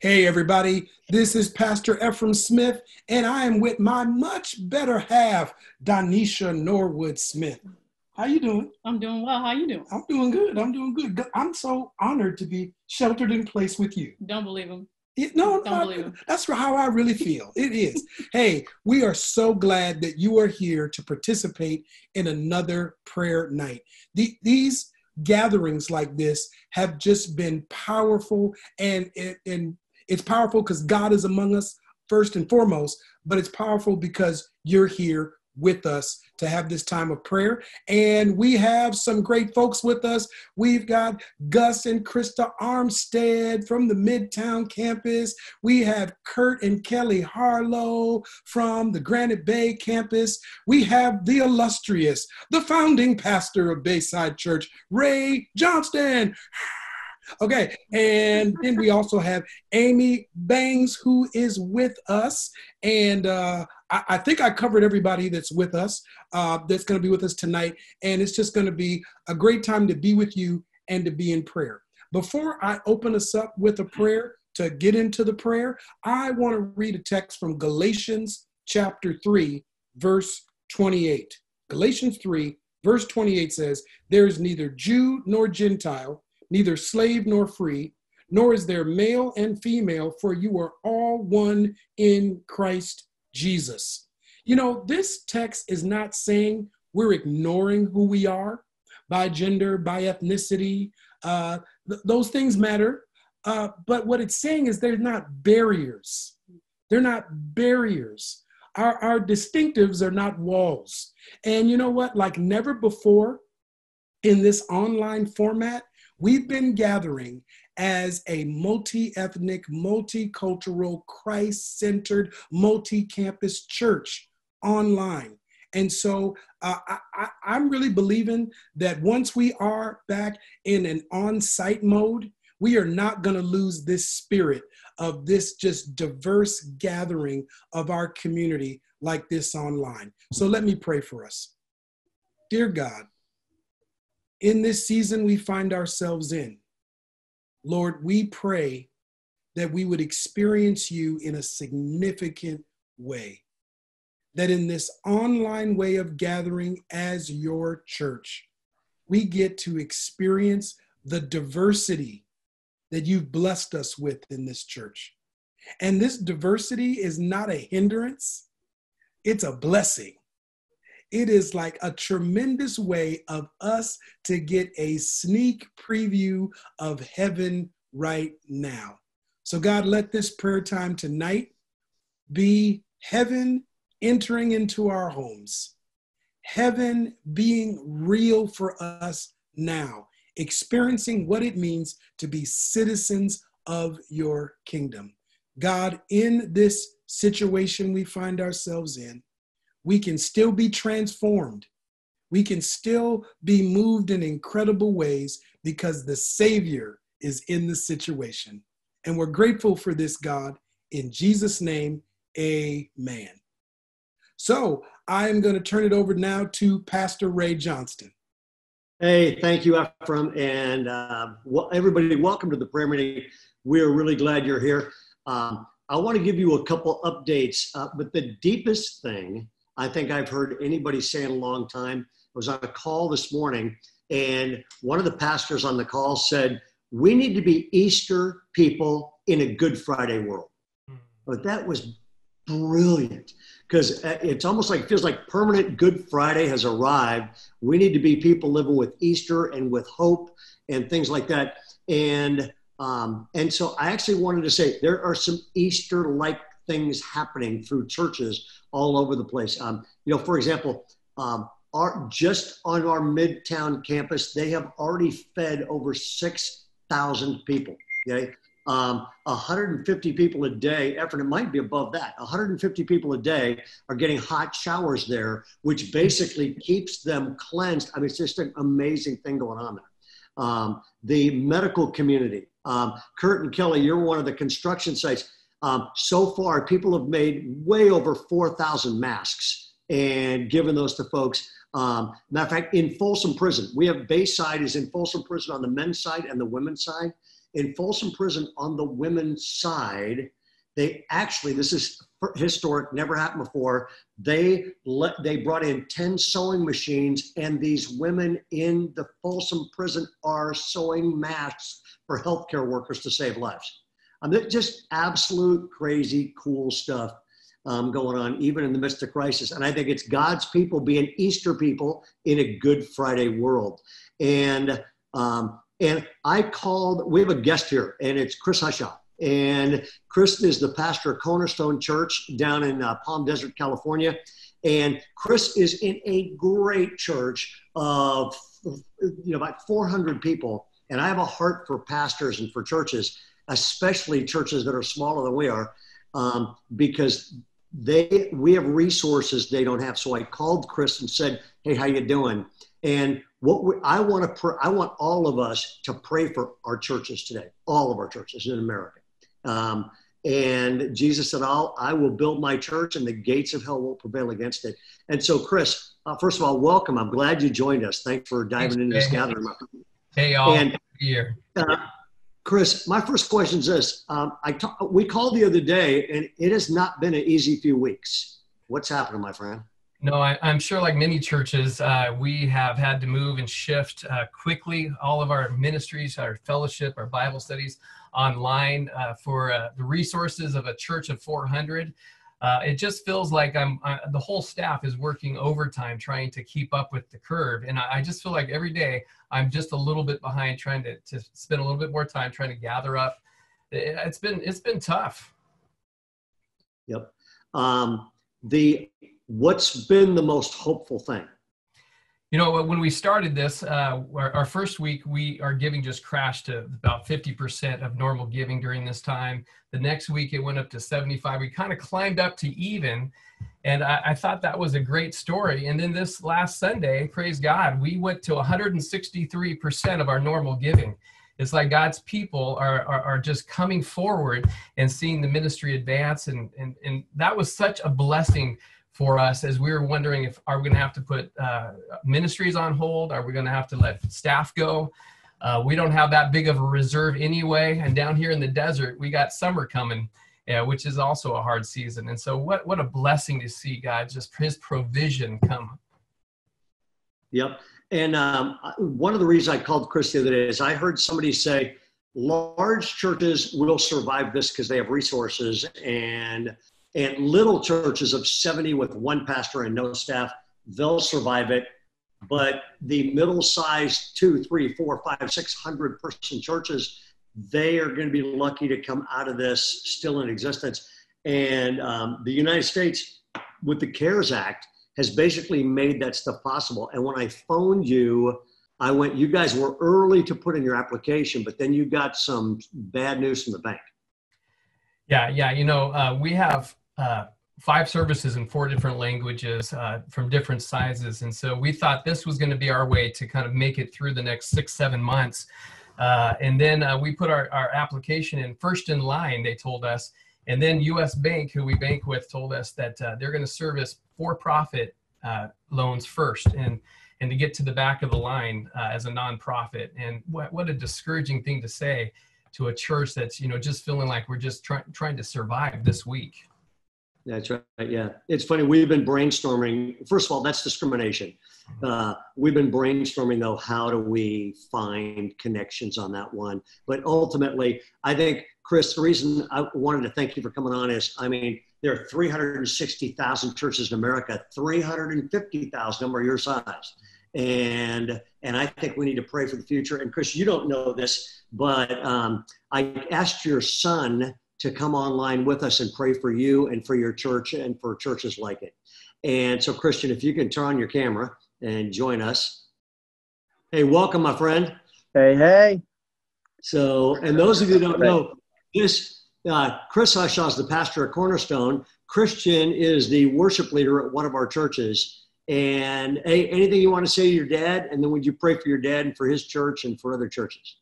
Hey, everybody, this is Pastor Ephraim Smith, and I am with my much better half, Donisha Norwood Smith. How you doing? I'm doing well. How you doing? I'm doing good. I'm doing good. I'm so honored to be sheltered in place with you. Don't believe him. It, no, Don't believe him. that's how I really feel. It is. hey, we are so glad that you are here to participate in another prayer night. The, these gatherings like this have just been powerful and and it's powerful because God is among us first and foremost, but it's powerful because you're here with us to have this time of prayer. And we have some great folks with us. We've got Gus and Krista Armstead from the Midtown campus. We have Kurt and Kelly Harlow from the Granite Bay campus. We have the illustrious, the founding pastor of Bayside Church, Ray Johnston. Okay, and then we also have Amy Bangs, who is with us. And uh, I, I, think I covered everybody that's with us, uh, that's going to be with us tonight. And it's just going to be a great time to be with you and to be in prayer. Before I open us up with a prayer to get into the prayer, I want to read a text from Galatians chapter 3, verse 28. Galatians 3, verse 28 says, There is neither Jew nor Gentile neither slave nor free, nor is there male and female, for you are all one in Christ Jesus. You know, this text is not saying we're ignoring who we are by gender, by ethnicity. Uh, th- those things matter. Uh, but what it's saying is they're not barriers. They're not barriers. Our, our distinctives are not walls. And you know what? Like never before in this online format, We've been gathering as a multi ethnic, multicultural, Christ centered, multi campus church online. And so uh, I, am really believing that once we are back in an on site mode, we are not going to lose this spirit of this just diverse gathering of our community like this online. So let me pray for us. Dear God, in this season we find ourselves in. Lord, we pray that we would experience you in a significant way. That in this online way of gathering as your church, we get to experience the diversity that you've blessed us with in this church. And this diversity is not a hindrance, it's a blessing it is like a tremendous way of us to get a sneak preview of heaven right now. So, God, let this prayer time tonight be heaven entering into our homes, heaven being real for us now, experiencing what it means to be citizens of your kingdom. God, in this situation we find ourselves in, we can still be transformed. We can still be moved in incredible ways because the Savior is in the situation. And we're grateful for this, God. In Jesus' name, amen. So I am going to turn it over now to Pastor Ray Johnston. Hey, thank you, Ephraim. And uh, well, everybody, welcome to the prayer meeting. We're really glad you're here. Um, I want to give you a couple updates, uh, but the deepest thing I think I've heard anybody say in a long time. I was on a call this morning, and one of the pastors on the call said, We need to be Easter people in a Good Friday world. Hmm. But that was brilliant because uh, it's almost like it feels like permanent Good Friday has arrived. We need to be people living with Easter and with hope and things like that. And um, and so I actually wanted to say there are some Easter like things happening through churches all over the place. Um, you know, for example, um, our, just on our Midtown campus, they have already fed over 6,000 people. Okay. Um, 150 people a day, effort, it might be above that. 150 people a day are getting hot showers there, which basically keeps them cleansed. I mean, it's just an amazing thing going on there. Um, the medical community. Um, Kurt and Kelly, you're one of the construction sites. Um, so far, people have made way over 4,000 masks and given those to folks. Um, matter of fact, in Folsom Prison, we have Bayside is in Folsom Prison on the men's side and the women's side. in Folsom Prison on the women's side, they actually, this is historic, never happened before. They they brought in 10 sewing machines, and these women in the Folsom prison are sewing masks for healthcare workers to save lives. I mean, just absolute crazy, cool stuff um, going on, even in the midst of crisis. And I think it's God's people being Easter people in a Good Friday world. And um, and I called. We have a guest here, and it's Chris Hushaw. And Chris is the pastor of Cornerstone Church down in uh, Palm Desert, California. And Chris is in a great church of you know about 400 people. And I have a heart for pastors and for churches, especially churches that are smaller than we are, um, because they we have resources they don't have. So I called Chris and said, "Hey, how you doing?" And what we, I want to pr- I want all of us to pray for our churches today, all of our churches in America. Um, and Jesus said, I'll, I will build my church and the gates of hell won't prevail against it. And so, Chris, uh, first of all, welcome. I'm glad you joined us. Thanks for diving Thanks, into this gathering. Hey, all. And, here. Uh, Chris, my first question is this. Um, I t- we called the other day, and it has not been an easy few weeks. What's happening, my friend? No, I, am sure, like many churches, uh, we have had to move and shift uh, quickly. All of our ministries, our fellowship, our Bible studies online uh, for uh, the resources of a church of 400. Uh, it just feels like I'm uh, the whole staff is working overtime trying to keep up with the curve, and I, I, just feel like every day I'm just a little bit behind, trying to, to spend a little bit more time trying to gather up. It, has been it's been tough. Yep. Um, the what's been the most hopeful thing? You know, when we started this, uh, our, our, first week, we our giving just crashed to about 50% of normal giving during this time. The next week, it went up to 75. We kind of climbed up to even, and I, I, thought that was a great story. And then this last Sunday, praise God, we went to 163% of our normal giving. It's like God's people are, are, are just coming forward and seeing the ministry advance, and, and, and that was such a blessing for us as we were wondering if are we going to have to put uh, ministries on hold? Are we going to have to let staff go? Uh, we don't have that big of a reserve anyway and down here in the desert we got summer coming yeah, which is also a hard season. And so what what a blessing to see god just his provision come. Yep. And um, one of the reasons i called chris the other day is i heard somebody say large churches will survive this because they have resources and and little churches of 70 with one pastor and no staff, they'll survive it. But the middle sized two, three, four, five, six hundred person churches, they are going to be lucky to come out of this still in existence. And um, the United States, with the CARES Act, has basically made that stuff possible. And when I phoned you, I went, you guys were early to put in your application, but then you got some bad news from the bank. Yeah, yeah. You know, uh, we have uh, five services in four different languages uh, from different sizes. And so we thought this was going to be our way to kind of make it through the next six, seven months. Uh, and then uh, we put our, our application in first in line, they told us. And then US Bank, who we bank with, told us that uh, they're going to service for profit uh, loans first. And and to get to the back of the line uh, as a nonprofit. And what, what a discouraging thing to say to a church that's you know just feeling like we're just trying trying to survive this week. That's right. Yeah. It's funny. We've been brainstorming. First of all, that's discrimination. Uh, we've been brainstorming, though, how do we find connections on that one? But ultimately, I think, Chris, the reason I wanted to thank you for coming on is I mean, there are 360,000 churches in America, 350,000 of them are your size. And, and I think we need to pray for the future. And Chris, you don't know this, but um, I asked your son to come online with us and pray for you and for your church and for churches like it. And so, Christian, if you can turn on your camera and join us. Hey, welcome, my friend. Hey, hey. So, and those of you who don't know, this uh, Chris Hushaw is the pastor at Cornerstone. Christian is the worship leader at one of our churches. And hey, anything you want to say to your dad? And then would you pray for your dad and for his church and for other churches?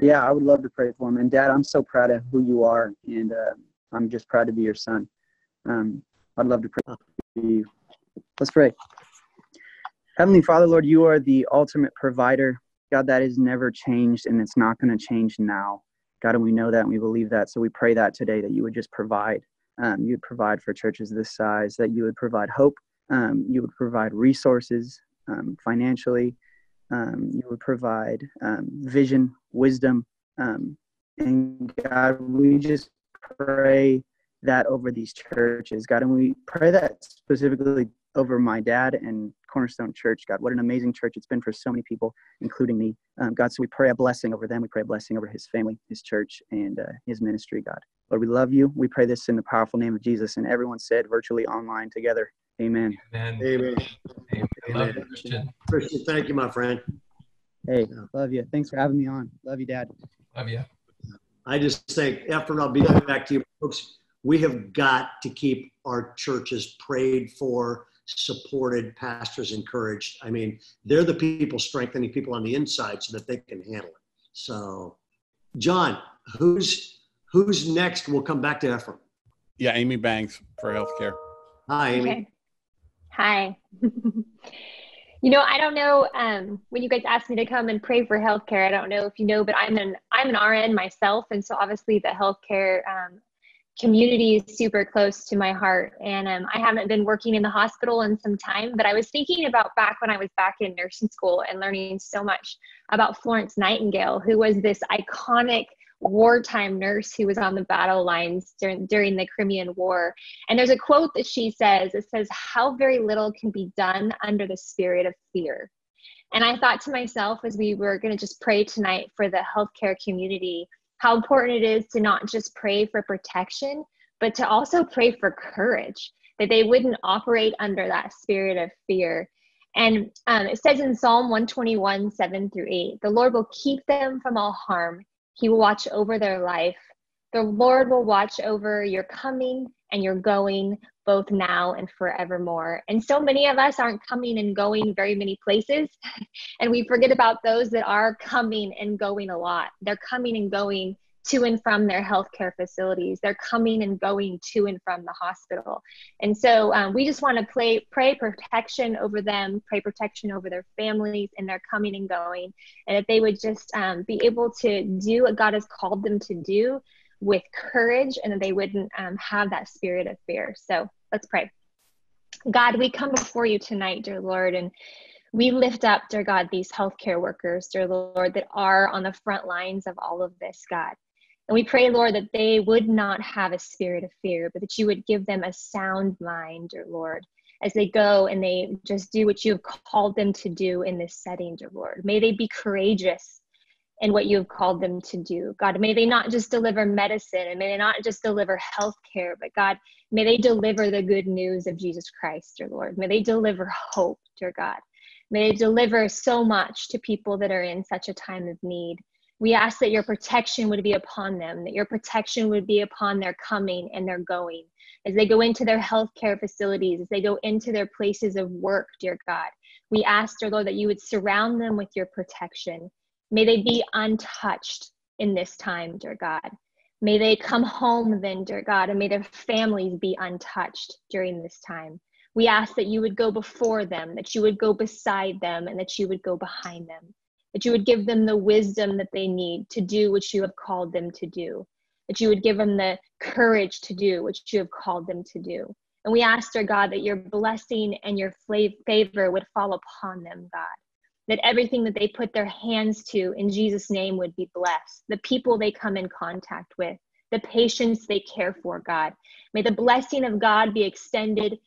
Yeah, I would love to pray for him. And Dad, I'm so proud of who you are, and uh, I'm just proud to be your son. Um, I'd love to pray for you. Let's pray. Heavenly Father, Lord, you are the ultimate provider. God, that has never changed, and it's not going to change now. God, and we know that and we believe that. So we pray that today that you would just provide. Um, you would provide for churches this size, that you would provide hope, um, you would provide resources um, financially, um, you would provide um, vision, wisdom. Um, and God, we just pray that over these churches, God, and we pray that specifically over my dad and Cornerstone Church. God, what an amazing church it's been for so many people, including me. Um, God, so we pray a blessing over them. We pray a blessing over his family, his church, and uh, his ministry, God. Lord, we love you. We pray this in the powerful name of Jesus. And everyone said virtually online together. Amen. Amen. Amen. Amen. Love you, Christian. Christian, thank you, my friend. Hey, love you. Thanks for having me on. Love you, Dad. Love you. I just think, after I'll be back to you folks, we have got to keep our churches prayed for, supported, pastors encouraged. I mean, they're the people strengthening people on the inside so that they can handle it. So, John, who's who's next? We'll come back to Ephraim. Yeah, Amy Banks for healthcare. Hi, Amy. Okay. Hi. you know, I don't know um, when you guys asked me to come and pray for healthcare. I don't know if you know, but I'm an I'm an RN myself, and so obviously the healthcare um, community is super close to my heart. And um, I haven't been working in the hospital in some time, but I was thinking about back when I was back in nursing school and learning so much about Florence Nightingale, who was this iconic wartime nurse who was on the battle lines during, during the Crimean War. And there's a quote that she says it says, How very little can be done under the spirit of fear. And I thought to myself as we were going to just pray tonight for the healthcare community, how important it is to not just pray for protection, but to also pray for courage, that they wouldn't operate under that spirit of fear. And um, it says in Psalm 121, 7 through 8, the Lord will keep them from all harm. He will watch over their life. The Lord will watch over your coming and your going, both now and forevermore. And so many of us aren't coming and going very many places. and we forget about those that are coming and going a lot. They're coming and going to and from their healthcare facilities. They're coming and going to and from the hospital. And so um, we just want to pray protection over them, pray protection over their families, and their coming and going. And that they would just um, be able to do what God has called them to do with courage and that they wouldn't um, have that spirit of fear. So let's pray. God, we come before you tonight, dear Lord, and we lift up, dear God, these healthcare workers, dear Lord, that are on the front lines of all of this, God. And we pray, Lord, that they would not have a spirit of fear, but that you would give them a sound mind, dear Lord, as they go and they just do what you have called them to do in this setting, dear Lord. May they be courageous in what you have called them to do. God, may they not just deliver medicine and may they not just deliver health care, but God, may they deliver the good news of Jesus Christ, dear Lord. May they deliver hope, dear God. May they deliver so much to people that are in such a time of need. We ask that your protection would be upon them, that your protection would be upon their coming and their going. As they go into their healthcare facilities, as they go into their places of work, dear God, we ask, dear Lord, that you would surround them with your protection. May they be untouched in this time, dear God. May they come home then, dear God, and may their families be untouched during this time. We ask that you would go before them, that you would go beside them, and that you would go behind them that you would give them the wisdom that they need to do what you have called them to do, that you would give them the courage to do what you have called them to do. And we ask, our God, that your blessing and your favor would fall upon them, God. That everything that they put their hands to in Jesus' name would be blessed. The people they come in contact with, the patients they care for, God. May the blessing of God be extended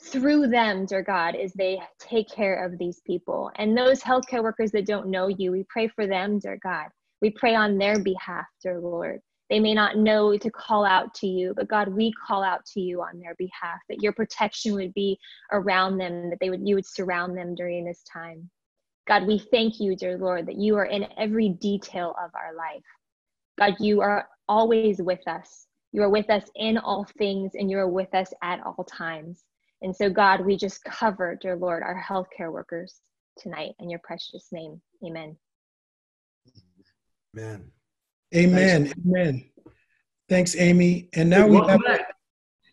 through them, dear God, as they take care of these people. And those healthcare workers that don't know you, we pray for them, dear God. We pray on their behalf, dear Lord. They may not know to call out to you, but God, we call out to you on their behalf that your protection would be around them, that they would you would surround them during this time. God, we thank you, dear Lord, that you are in every detail of our life. God, you are always with us. You are with us in all things, and you are with us at all times. And so, God, we just cover, dear Lord, our healthcare workers tonight in your precious name. Amen. Amen. Amen. Thanks. Amen. Thanks, Amy. And now we have. Back.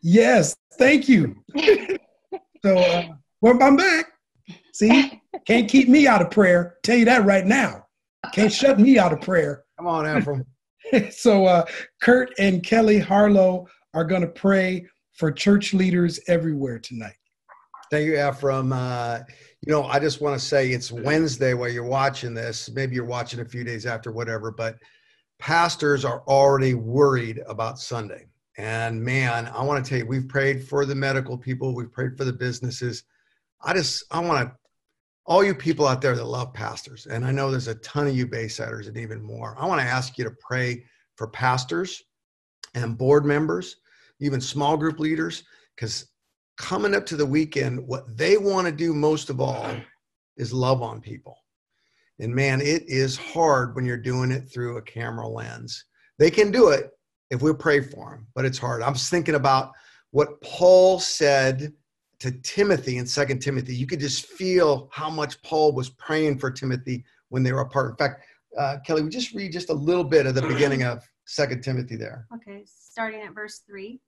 Yes, thank you. so, uh, well, I'm back. See, can't keep me out of prayer. Tell you that right now. Can't shut me out of prayer. Come on, Ephraim. so uh, Kurt and Kelly Harlow are going to pray for church leaders everywhere tonight. Thank you, Ephraim. Uh, you know, I just want to say it's Wednesday while you're watching this. Maybe you're watching a few days after, whatever, but pastors are already worried about Sunday. And man, I want to tell you, we've prayed for the medical people, we've prayed for the businesses. I just, I want to, all you people out there that love pastors, and I know there's a ton of you Baysiders and even more, I want to ask you to pray for pastors and board members, even small group leaders, because coming up to the weekend, what they want to do most of all is love on people. And man, it is hard when you're doing it through a camera lens. They can do it if we pray for them, but it's hard. I'm thinking about what Paul said to Timothy in Second Timothy. You could just feel how much Paul was praying for Timothy when they were apart. In fact, uh, Kelly, we just read just a little bit of the beginning of Second Timothy there. Okay, starting at verse three.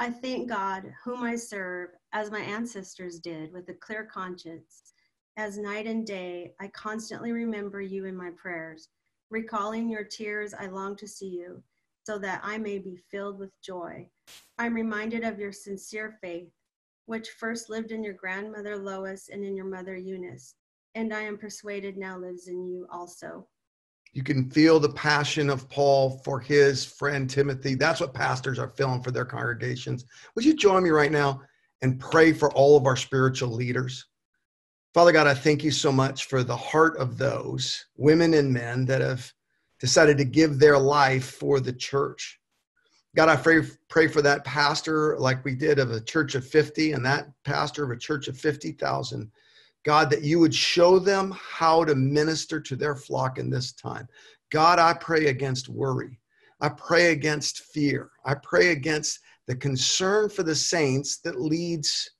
I thank God, whom I serve, as my ancestors did, with a clear conscience. As night and day, I constantly remember you in my prayers. Recalling your tears, I long to see you, so that I may be filled with joy. I'm reminded of your sincere faith, which first lived in your grandmother Lois and in your mother Eunice, and I am persuaded now lives in you also. You can feel the passion of Paul for his friend Timothy. That's what pastors are feeling for their congregations. Would you join me right now and pray for all of our spiritual leaders? Father God, I thank you so much for the heart of those women and men that have decided to give their life for the church. God, I pray, pray for that pastor like we did of a church of 50 and that pastor of a church of 50,000 God, that you would show them how to minister to their flock in this time. God, I pray against worry. I pray against fear. I pray against the concern for the saints that leads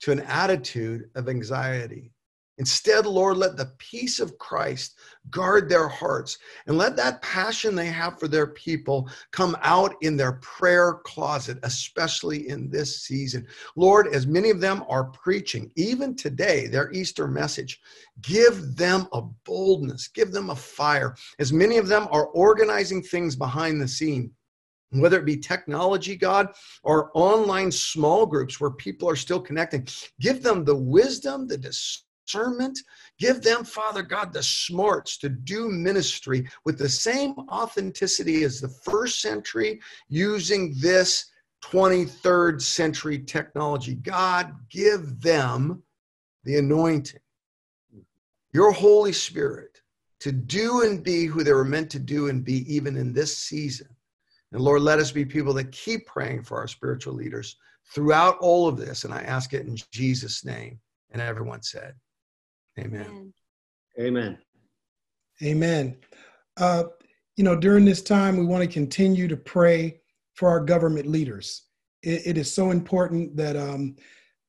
to an attitude of anxiety. Instead, Lord, let the peace of Christ guard their hearts and let that passion they have for their people come out in their prayer closet, especially in this season. Lord, as many of them are preaching, even today, their Easter message, give them a boldness, give them a fire. As many of them are organizing things behind the scene, whether it be technology, God, or online small groups where people are still connecting, give them the wisdom, the discernment discernment. Give them, Father God, the smarts to do ministry with the same authenticity as the first century using this 23rd century technology. God, give them the anointing, your Holy Spirit, to do and be who they were meant to do and be even in this season. And Lord, let us be people that keep praying for our spiritual leaders throughout all of this. And I ask it in Jesus' name. And everyone said, Amen. Amen. Amen. Uh, you know, during this time, we want to continue to pray for our government leaders. it, it is so important that um,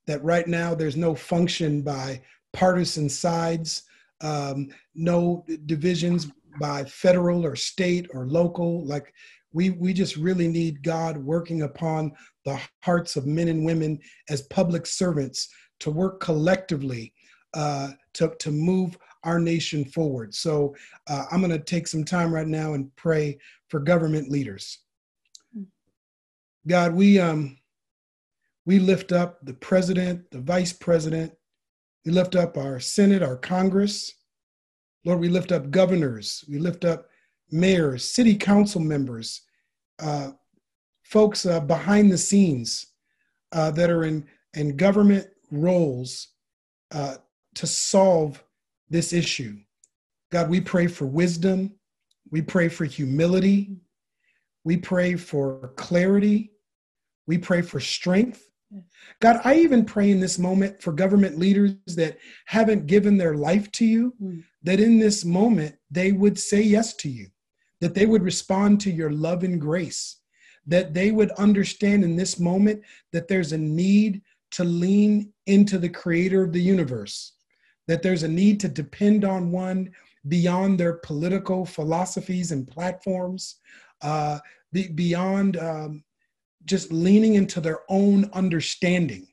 that right now there's no function by partisan sides, um, no divisions by federal or state or local. Like we we just really need God working upon the hearts of men and women as public servants to work collectively uh, to, to move our nation forward. So uh, I'm going to take some time right now and pray for government leaders. God, we um, we lift up the president, the vice president. We lift up our Senate, our Congress. Lord, we lift up governors. We lift up mayors, city council members, uh, folks uh, behind the scenes uh, that are in, in government roles uh, to solve this issue. God, we pray for wisdom. We pray for humility. We pray for clarity. We pray for strength. God, I even pray in this moment for government leaders that haven't given their life to you, mm. that in this moment they would say yes to you, that they would respond to your love and grace, that they would understand in this moment that there's a need to lean into the creator of the universe, that there's a need to depend on one beyond their political philosophies and platforms, uh, be, beyond um, just leaning into their own understanding,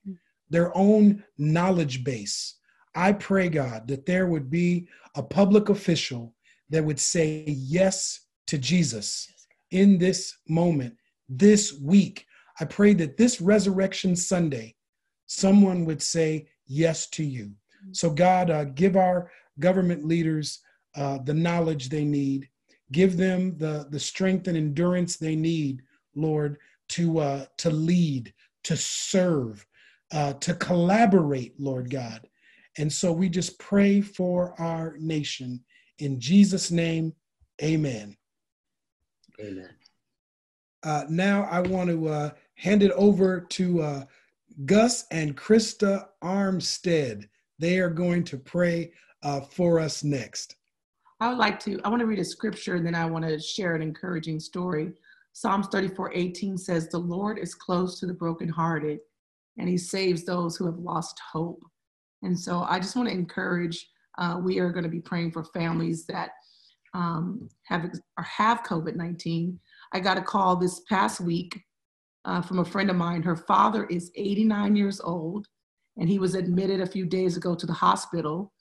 their own knowledge base. I pray, God, that there would be a public official that would say yes to Jesus, in this moment, this week. I pray that this Resurrection Sunday, someone would say yes to you. So, God, uh, give our government leaders uh, the knowledge they need, give them the, the strength and endurance they need, Lord, to, uh, to lead, to serve, uh, to collaborate, Lord God. And so we just pray for our nation. In Jesus' name, amen. Amen. Uh, now I want to uh, hand it over to uh, Gus and Krista Armstead. They are going to pray uh, for us next. I would like to, I want to read a scripture and then I want to share an encouraging story. Psalms 34 18 says, The Lord is close to the brokenhearted and he saves those who have lost hope. And so I just want to encourage, uh, we are going to be praying for families that um, have or have COVID 19. I got a call this past week uh, from a friend of mine. Her father is 89 years old, and he was admitted a few days ago to the hospital,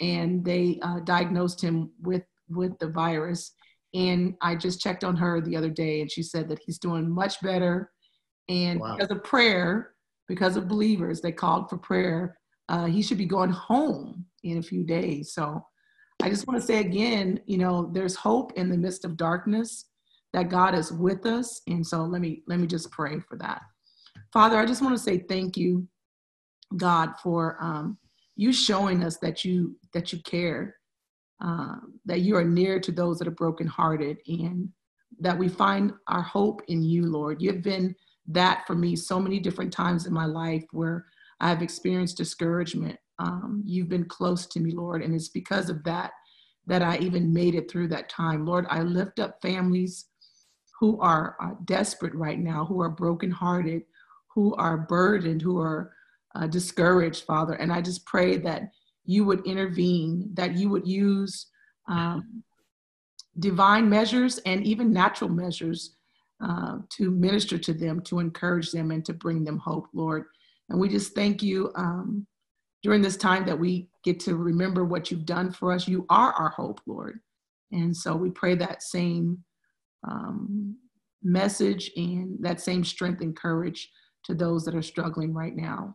and they uh, diagnosed him with with the virus. And I just checked on her the other day, and she said that he's doing much better. And wow. because of prayer, because of believers, they called for prayer. Uh, he should be going home in a few days. So I just want to say again, you know, there's hope in the midst of darkness that God is with us. And so let me let me just pray for that. Father, I just want to say thank you, God, for um, you showing us that you that you care, uh, that you are near to those that are brokenhearted, and that we find our hope in you, Lord. You've been that for me so many different times in my life where I've experienced discouragement. Um, you've been close to me, Lord, and it's because of that that I even made it through that time. Lord, I lift up families who are uh, desperate right now, who are brokenhearted, who are burdened, who are uh, discouraged, Father. And I just pray that you would intervene, that you would use um, divine measures and even natural measures uh, to minister to them, to encourage them, and to bring them hope, Lord. And we just thank you um, during this time that we get to remember what you've done for us. You are our hope, Lord. And so we pray that same um, message and that same strength and courage to those that are struggling right now.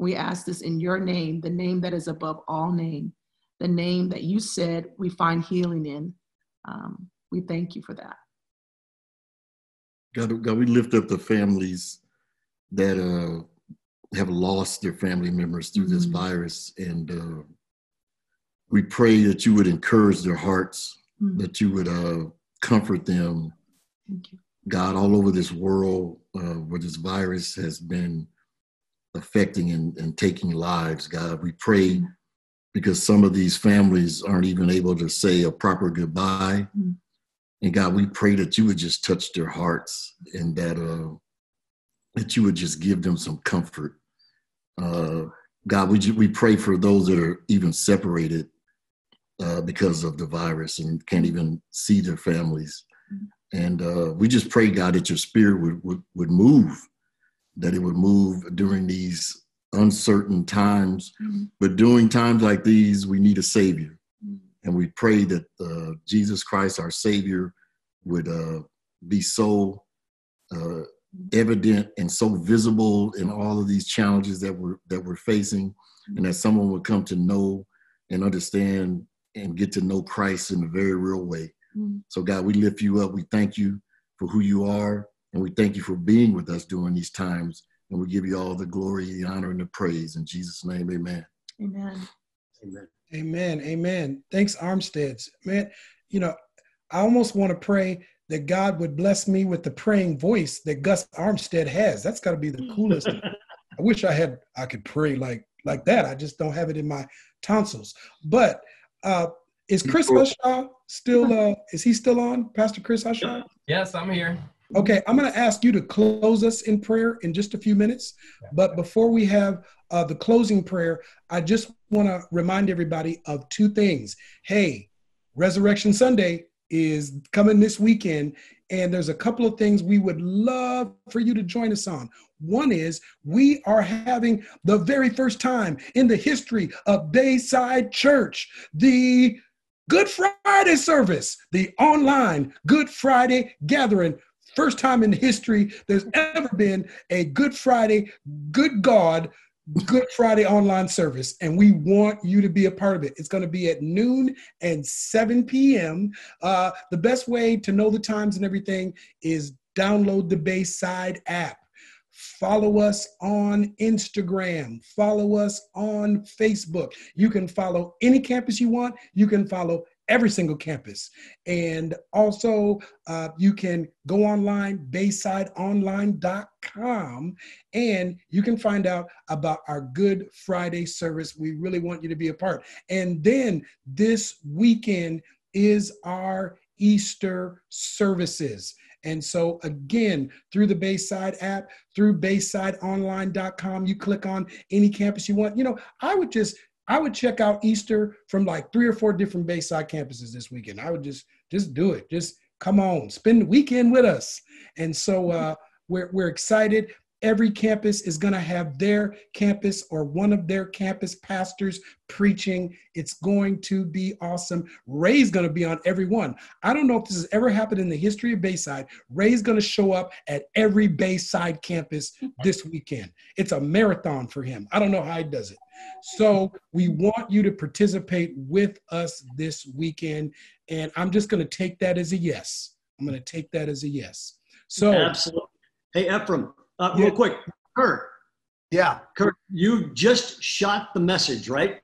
We ask this in your name, the name that is above all name, the name that you said we find healing in. Um, we thank you for that. God, God, we lift up the families that uh, have lost their family members through mm-hmm. this virus, and uh, we pray that you would encourage their hearts, mm-hmm. that you would uh, comfort them. God, all over this world uh, where this virus has been affecting and, and taking lives, God, we pray mm-hmm. because some of these families aren't even able to say a proper goodbye. Mm-hmm. And God, we pray that you would just touch their hearts and that uh, that you would just give them some comfort. Uh, God, we we pray for those that are even separated uh, because of the virus and can't even see their families. And uh, we just pray, God, that your spirit would, would, would move, that it would move during these uncertain times. Mm-hmm. But during times like these, we need a savior. Mm-hmm. And we pray that uh, Jesus Christ, our savior, would uh, be so uh, evident and so visible in all of these challenges that we're, that we're facing, mm-hmm. and that someone would come to know and understand and get to know Christ in a very real way. Mm-hmm. So, God, we lift you up. We thank you for who you are, and we thank you for being with us during these times. And we give you all the glory, the honor, and the praise. In Jesus' name, amen. Amen. Amen. Amen. Amen. Thanks, Armsteads. Man, you know, I almost want to pray that God would bless me with the praying voice that Gus Armstead has. That's got to be the coolest. I wish I had I could pray like like that. I just don't have it in my tonsils. But uh, is Chris Hushaw still? Uh, is he still on, Pastor Chris Hushaw? Yes, I'm here. Okay, I'm going to ask you to close us in prayer in just a few minutes. But before we have uh, the closing prayer, I just want to remind everybody of two things. Hey, Resurrection Sunday is coming this weekend, and there's a couple of things we would love for you to join us on. One is we are having the very first time in the history of Bayside Church the Good Friday service, the online Good Friday gathering. First time in history there's ever been a Good Friday, good God, Good Friday online service, and we want you to be a part of it. It's going to be at noon and 7 p.m. Uh, the best way to know the times and everything is download the Bayside app. Follow us on Instagram. Follow us on Facebook. You can follow any campus you want. You can follow every single campus. And also, uh, you can go online, baysideonline.com, and you can find out about our Good Friday service. We really want you to be a part. And then this weekend is our Easter services. And so, again, through the Bayside app, through baysideonline.com, you click on any campus you want. You know, I would just, I would check out Easter from like three or four different Bayside campuses this weekend. I would just, just do it. Just come on, spend the weekend with us. And so, uh, we're, we're excited. Every campus is going to have their campus or one of their campus pastors preaching. It's going to be awesome. Ray's going to be on every one. I don't know if this has ever happened in the history of Bayside. Ray's going to show up at every Bayside campus this weekend. It's a marathon for him. I don't know how he does it. So we want you to participate with us this weekend. And I'm just going to take that as a yes. I'm going to take that as a yes. So, absolutely. Hey, Ephraim, uh, Yeah. real quick, Kurt, Yeah. Kurt, you just shot the message, right?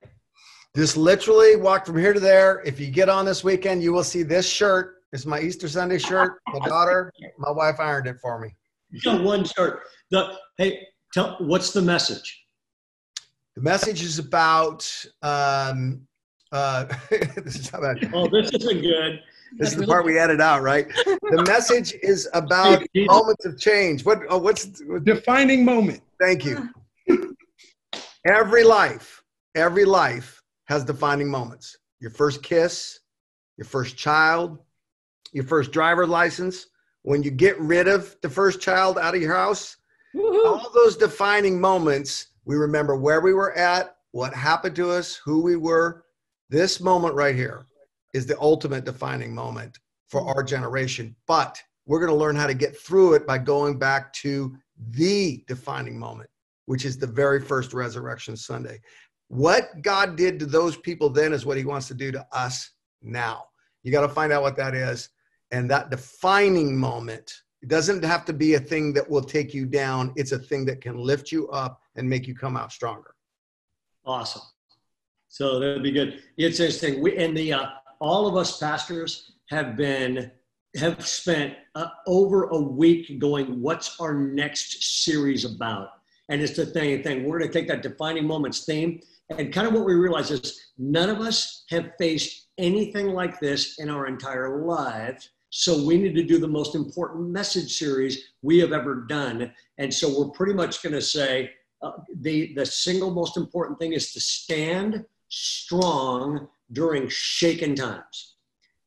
Just literally walk from here to there. If you get on this weekend, you will see this shirt. It's my Easter Sunday shirt. My daughter, my wife ironed it for me. You got one shirt. The hey, tell what's the message? The message is about. Um, uh, this is how about. Oh, this isn't good. This is the part we edit out, right? The message is about moments of change. What? Oh, what's? defining moment. Thank you. Every life, every life has defining moments. Your first kiss, your first child, your first driver license. When you get rid of the first child out of your house, all those defining moments, we remember where we were at, what happened to us, who we were. This moment right here is the ultimate defining moment for our generation. But we're going to learn how to get through it by going back to the defining moment, which is the very first resurrection Sunday. What God did to those people then is what he wants to do to us now. You got to find out what that is. And that defining moment, it doesn't have to be a thing that will take you down. It's a thing that can lift you up and make you come out stronger. Awesome. So that'd be good. It's interesting. We and the uh, all of us pastors have been have spent uh, over a week going. What's our next series about? And it's the thing. Thing we're going to take that defining moments theme and kind of what we realize is none of us have faced anything like this in our entire lives. So we need to do the most important message series we have ever done. And so we're pretty much going to say uh, the the single most important thing is to stand strong during shaken times.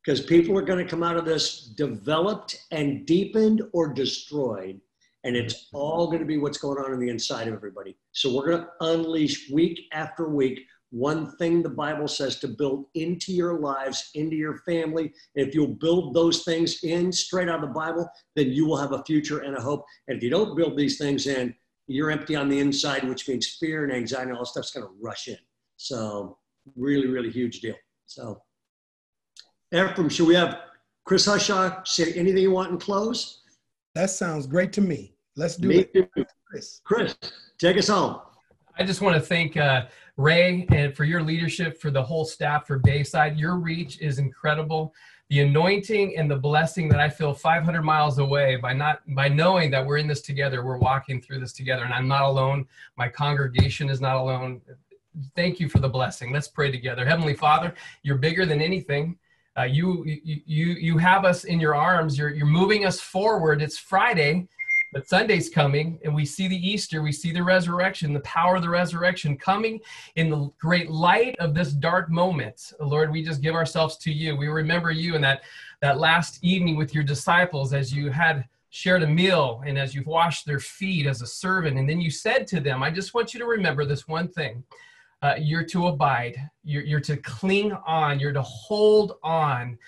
Because people are going to come out of this developed and deepened or destroyed and it's all going to be what's going on in the inside of everybody. So we're going to unleash week after week one thing the bible says to build into your lives into your family. If you'll build those things in straight out of the bible then you will have a future and a hope. And if you don't build these things in you're empty on the inside which means fear and anxiety and all that stuff's going to rush in so really really huge deal so Ephraim, should we have Chris Hushaw say anything you want in close? That sounds great to me. Let's do Me it. too. Chris. Chris, take us home. I just want to thank uh, Ray and for your leadership, for the whole staff for Bayside. Your reach is incredible. The anointing and the blessing that I feel 500 miles away by not by knowing that we're in this together, we're walking through this together, and I'm not alone. My congregation is not alone. Thank you for the blessing. Let's pray together. Heavenly Father, you're bigger than anything. Uh, you, you you you have us in your arms. You're you're moving us forward. It's Friday, but Sunday's coming, and we see the Easter. We see the resurrection, the power of the resurrection coming in the great light of this dark moment. Lord, we just give ourselves to you. We remember you in that that last evening with your disciples as you had shared a meal and as you've washed their feet as a servant, and then you said to them, "I just want you to remember this one thing." uh, you're to abide, you're, you're to cling on, you're to hold on.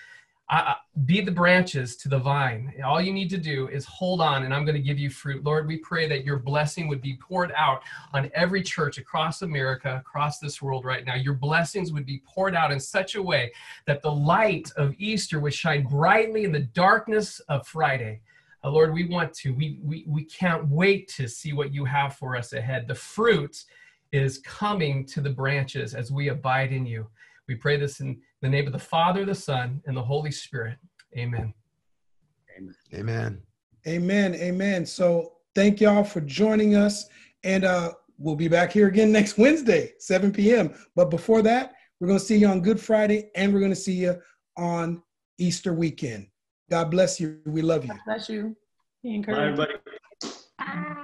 Uh, be the branches to the vine. All you need to do is hold on, and I'm going to give you fruit. Lord, we pray that your blessing would be poured out on every church across America, across this world right now. Your blessings would be poured out in such a way that the light of Easter would shine brightly in the darkness of Friday. Uh, Lord, we want to. We, we, we can't wait to see what you have for us ahead. The fruit is coming to the branches as we abide in you. We pray this in the name of the Father, the Son, and the Holy Spirit. Amen. Amen. Amen. Amen. Amen. So thank y'all for joining us. And uh, we'll be back here again next Wednesday, 7 p.m. But before that, we're going to see you on Good Friday and we're going to see you on Easter weekend. God bless you. We love you. God bless you. Bye, everybody. Bye.